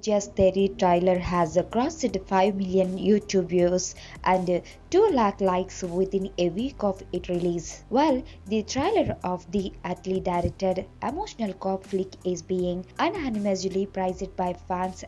Chess Theri trailer has crossed 5 million YouTube views and 2 lakh likes within a week of its release. While the trailer of the Atlee directed emotional cop flick is being unanimously praised by fans